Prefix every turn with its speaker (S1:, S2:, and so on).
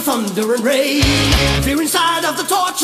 S1: thunder and rain. Fear inside of the torture.